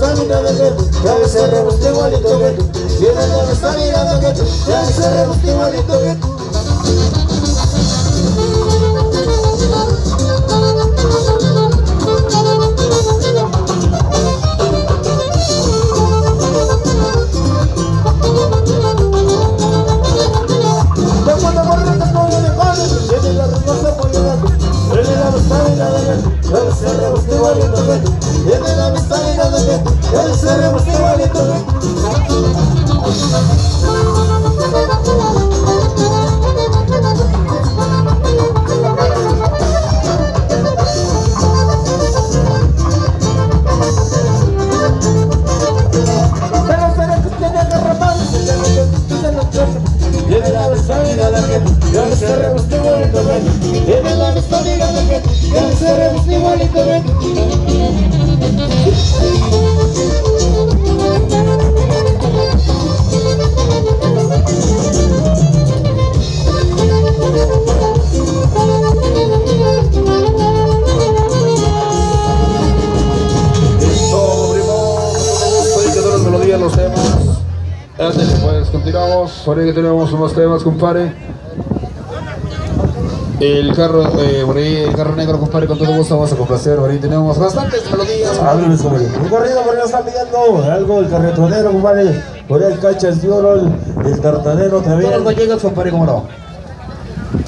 samina verir Dersine mütevali tömer Yeniler samina verir Dersine mütevali tömer Ya está la venta por ahí la cervecita, compadre. Listo, continuamos. Por ahí que tenemos unos temas, compadre. El carro, eh, por ahí, el carro negro, compadre, con todo gusto vamos a complacer. Por ahí tenemos bastantes melodías. Hábleles, compadre. Un corrido por ahí nos están pidiendo algo, el carretonero, compadre. Por ahí el cachas de oro, el, tartanero Todos los también. gallegos, compadre, cómo no.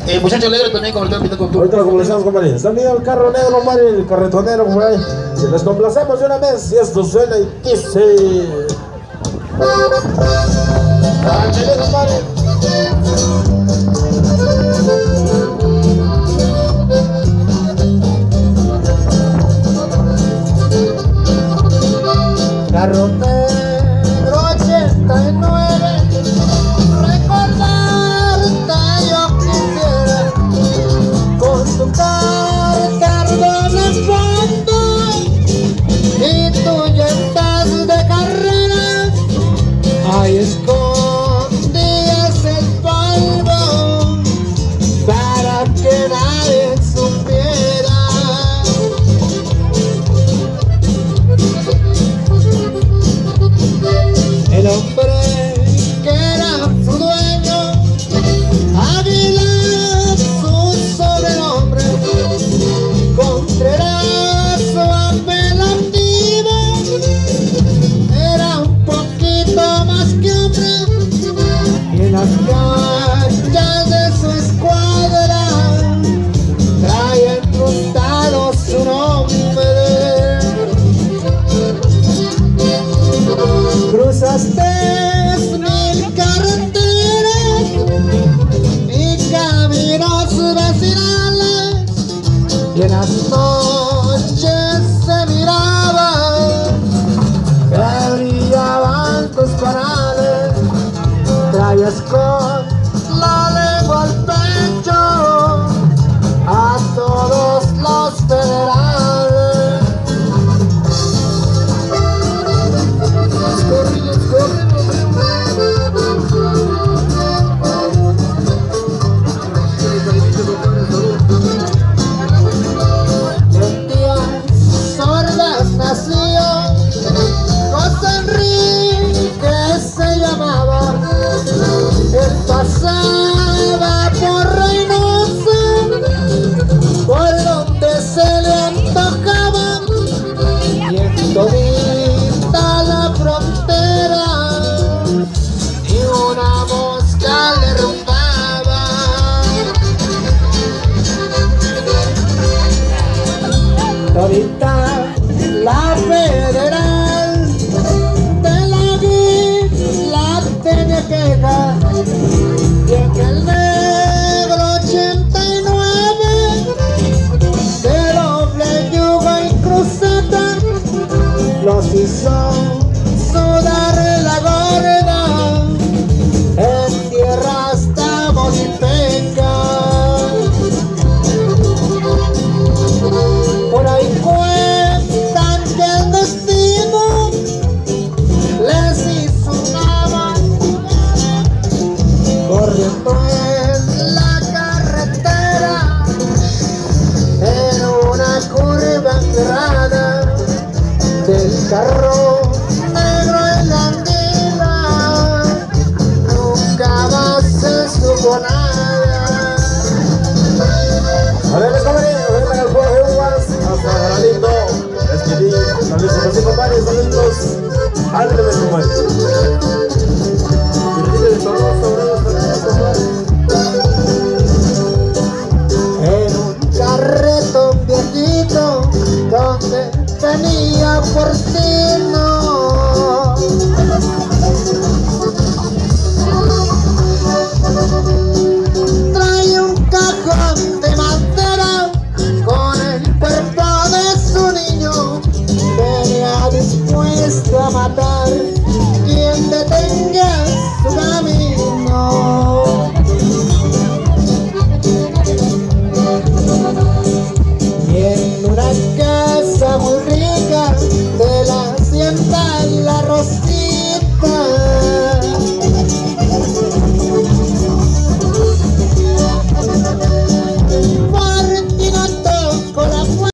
El muchacho alegre también, como el tema con tu. Ahorita lo complacemos, compadre. Están pidiendo el carro negro, compadre, el carretonero, compadre. Si les complacemos de una vez, y esto suena y dice. Ándale, compadre. Carrotero 89 y en las noches se miraba que brillaban tus canales traías con todita la frontera y una mosca le rumbaba. Todita is supo nada vengan al juego de uvas. Hasta Galindo, Esquilín, San Luis Potosí, compadres, saludos, ándale.